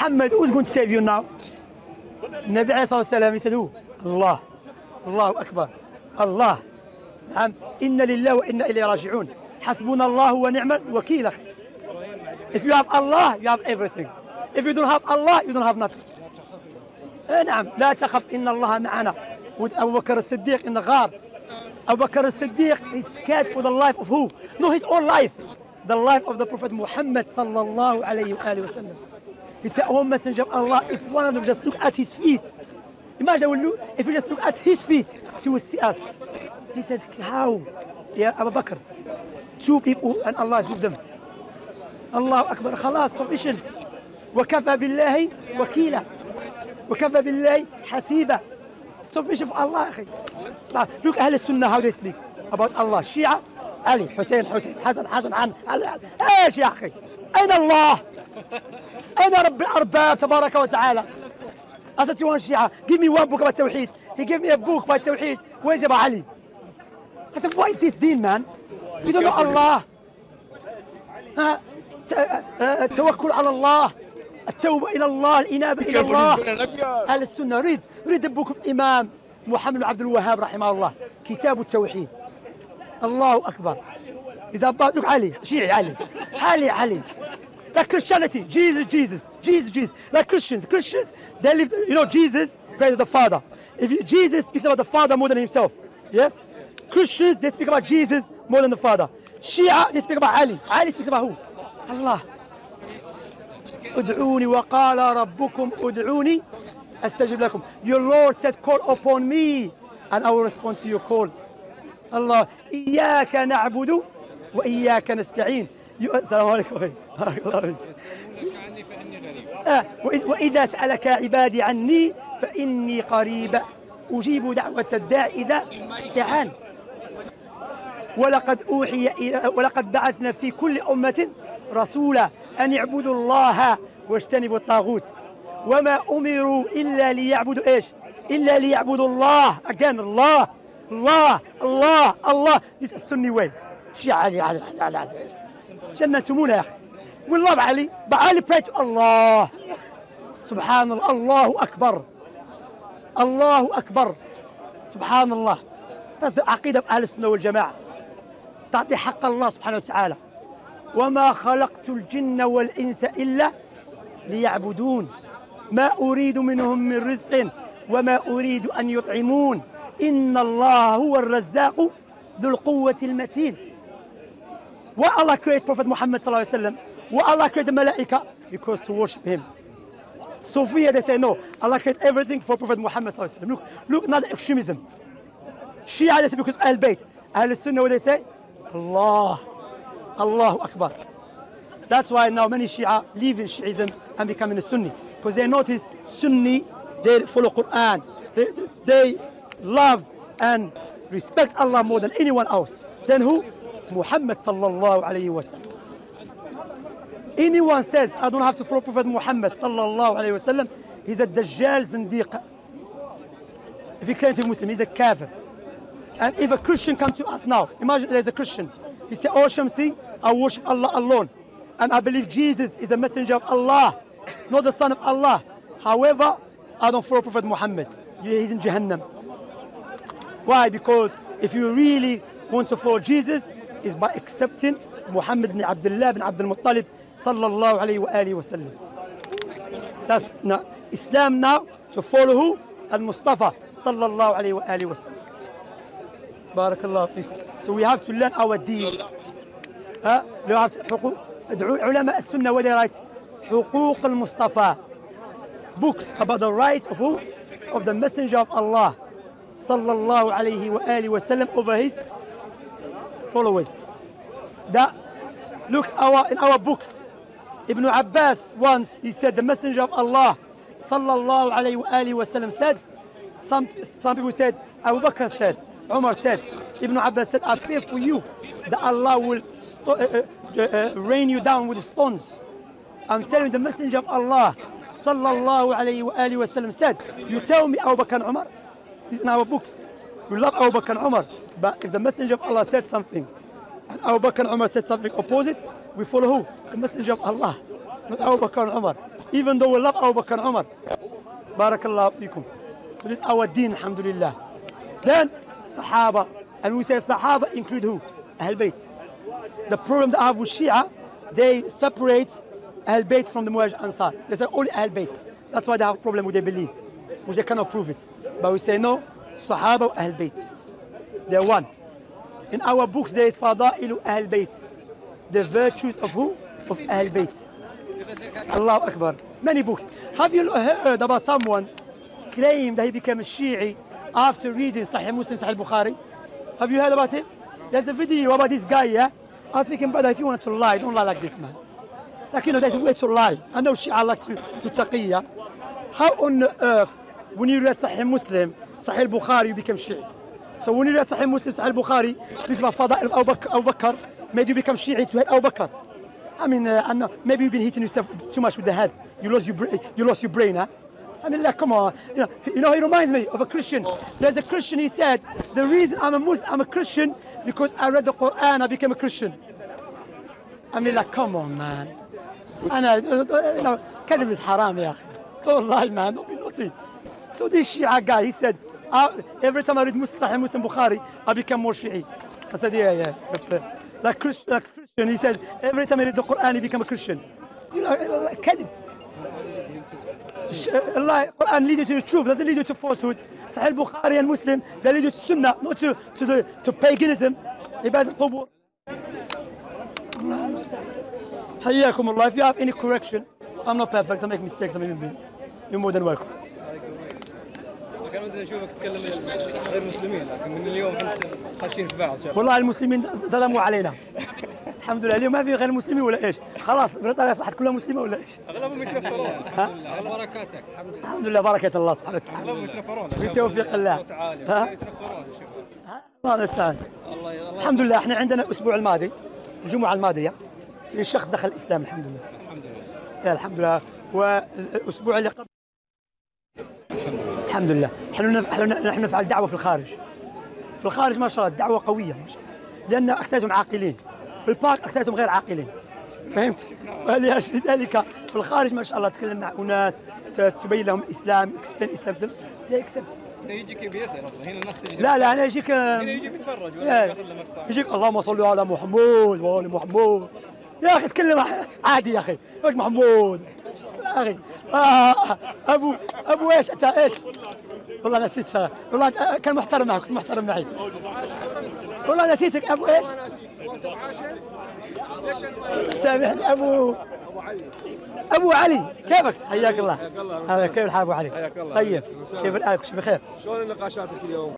Going to save you now? النبي عليه الصلاة والسلام who? الله الله أكبر الله نعم إن لله وإنا إليه راجعون حسبنا الله ونعم الوكيل If you have Allah you have everything If you don't have Allah you don't have nothing إيه نعم لا تخف إن الله معنا أبو بكر الصديق in the غار أبو بكر الصديق is scared for the life of who? No his own life the life of the Prophet Muhammad صلى الله عليه وآله He said, Oh Messenger of Allah, if one of them just look at his feet, imagine when you- if you just look at his feet, he will see us. He said, How? Yeah, Abu Bakr. Two people and Allah is with them. الله أكبر خلاص sufficient. وكفى بالله وكيلا. وكفى بالله حسيبا. Sufficient for Allah أخي. Look أهل السنة how they speak about Allah. Shia, Ali, حسين, حسين, حسن, حسن, عن, علي, علي. إيش يا أخي؟ أين الله؟ أنا ربي أرباب تبارك وتعالى؟ أتت يوان الشيعة جيف مي one بوك about التوحيد. He جيف مي a book about التوحيد. Where أبو علي I said why دين مان we الله التوكل uh, uh, على الله. التوبة إلى الله الإنابة إلى الله. أهل السنة ريد ريد أبوك الإمام محمد عبد الوهاب رحمه الله كتاب التوحيد. الله أكبر. إذا بعدك علي شيعي علي. علي علي. like Christianity Jesus Jesus Jesus Jesus like Christians Christians they live you know Jesus prays to the Father if you, Jesus speaks about the Father more than himself yes Christians they speak about Jesus more than the Father Shia they speak about Ali Ali speaks about who Allah ادعوني وقال ربكم ادعوني استجب لكم your Lord said call upon me and I will respond to your call الله إياك نعبد وإياك نستعين يو- السلام عليكم أخي. بارك الله فيك. فاني آه، وإذا سألك عبادي عني فإني قريب أجيب دعوة الداع إذا دعان ولقد أوحي إلى ولقد بعثنا في كل أمة رسولا أن يعبدوا الله واجتنبوا الطاغوت. وما أمروا إلا ليعبدوا إيش؟ إلا ليعبدوا الله. again الله. الله. الله. الله. This is Sunni way. علي علي علي علي, يا أخي والله بعلي بعلي to الله. سبحان الله الله أكبر. الله أكبر. سبحان الله. عقيدة أهل السنة والجماعة. تعطي حق الله سبحانه وتعالى. وما خلقت الجن والإنس إلا ليعبدون. ما أريد منهم من رزق وما أريد أن يطعمون. إن الله هو الرزاق ذو القوة المتين. Why Allah create Prophet Muhammad صلى الله عليه وسلم Why Allah create the Malaika Because to worship him Sophia they say no Allah create everything for Prophet Muhammad صلى الله عليه وسلم Look, look not extremism Shia they say because Ahl Bayt Ahl Sunnah what they say Allah Allahu Akbar That's why now many Shia leave in Shiism and becoming a Sunni because they notice Sunni they follow Quran they, they love and respect Allah more than anyone else then who Muhammad sallallahu alayhi wa sallam anyone says I don't have to follow Prophet Muhammad sallallahu alayhi wa sallam he's a Dajjal Zindiq if he claims to be Muslim he's a kafir and if a Christian comes to us now, imagine there's a Christian. He say, Oh Shamsi, I worship Allah alone. And I believe Jesus is a messenger of Allah, not the son of Allah. However, I don't follow Prophet Muhammad. He's in Jahannam. Why? Because if you really want to follow Jesus, is by accepting Muhammad ibn Abdullah ibn Abdul Muttalib sallallahu alayhi wa alihi wa sallam. That's now, Islam now to follow who? Al-Mustafa sallallahu alayhi wa alihi wa sallam. الله فيك so we have to learn our deen ها we have to حقوق علماء السنة what they write حقوق المصطفى books about the rights of who of the messenger of Allah صلى الله عليه وآله وسلم over his followers. That, look our, in our books, Ibn Abbas once, he said, the messenger of Allah, sallallahu alayhi wasallam, said, some, some people said, Abu Bakr said, Umar said, Ibn Abbas said, I pray for you that Allah will uh, uh, uh, uh rain you down with stones. I'm telling the messenger of Allah, sallallahu alayhi wasallam, said, you tell me Abu Bakr Omar, Umar, it's in our books. We love Abu Bakr and Umar. But if the Messenger of Allah said something, and Abu Bakr and Umar said something opposite, we follow who? The Messenger of Allah. not Abu Bakr and Umar. Even though we love Abu Bakr and Umar. Barakallah fikum. So this is our deen, alhamdulillah. Then Sahaba. And we say Sahaba include who? Ahl Bayt. The problem they have with Shia, they separate Ahl Bayt from the Muhaj Ansar. They say only Ahl Bayt. That's why they have a problem with their beliefs, which they cannot prove it. But we say no, Sahaba Ahl Bayt. They're one. In our books there is Fada'ilu Ahl Bayt. The virtues of who? Of Ahl Bayt. Allah Akbar. Many books. Have you heard about someone claim that he became a Shi'i after reading Sahih Muslim, Sahih Bukhari? Have you heard about it? There's a video about this guy, yeah? I was speaking, brother, if you want to lie, don't lie like this, man. Like, you know, there's a way to lie. I know Shia like to, to taqiyya. How on earth, when you read Sahih Muslim, So when you read Sahih Muslim, Sahih Bukhari, speaks about Fada'il of Abu Bakr, Abu Bakr, made you become Shi'i to Abu Bakr. I mean, uh, I know, maybe you've been hitting yourself too much with the head. You lost your, bra- you lost your brain, huh? I mean, like, come on. You know, you know, he reminds me of a Christian. There's a Christian, he said, the reason I'm a Muslim, I'm a Christian, because I read the Quran, I became a Christian. I mean, like, come on, man. أنا you know, كلمة حرام يا أخي. Lie, man. Don't be naughty. So this Shia guy, he said, "Ah, every time I read Sahih Muslim Bukhari, I become more Shi'i. I said, yeah, yeah. Uh, like, Christ, like Christian, he said, every time I read the Quran, he become a Christian. You know, like. Sh- Allah, Quran lead you to the truth, doesn't lead you to falsehood. Sahih Bukhari and Muslim, they lead you to Sunnah, not to, to, the, to paganism. عبادة القبور. حياكم الله. If you have any correction, I'm not perfect, I make mistakes, I'm human being. You're more than welcome. تتكلم غير مسلمين لكن من اليوم انت خاشين في بعض والله المسلمين ظلموا علينا. الحمد لله اليوم ما في غير مسلمين ولا إيش؟ خلاص بريطانيا اصبحت كلها مسلمه ولا إيش؟ أغلبهم يتنفرون ها؟ بركاتك الحمد لله الحمد لله بركة الله سبحانه وتعالى. أغلبهم يتنفرون بتوفيق الله. ها؟ الله المستعان. الحمد لله إحنا عندنا الأسبوع الماضي الجمعة الماضية في شخص دخل الإسلام الحمد لله. الحمد لله الحمد لله والأسبوع اللي قبل الحمد لله إحنا إحنا نحن نفعل دعوة في الخارج. في الخارج ما شاء الله الدعوة قوية ما شاء الله. لأن اكثرهم عاقلين. في البارك اكثرهم غير عاقلين. فهمت؟ فلذلك في الخارج ما شاء الله تكلم مع أناس تبين لهم الاسلام اكسبلين الاسلام لا إكسبت. يجيك هنا لا لا أنا يجيك هنا يجي يتفرج. يجيك اللهم صل على محمود وآل محمود. يا أخي تكلم عادي يا أخي. إيش محمود؟ يا أخي. آه أبو أبو إيش؟ أنت إيش؟ والله نسيتها والله كان محترم معك كنت محترم معي. والله نسيتك أبو إيش؟ سامحني أبو أبو علي. كيفك؟ حياك الله. كيف الحال أبو علي؟ حياك الله. طيب. كيف الحال؟ بخير. شلون نقاشاتك اليوم؟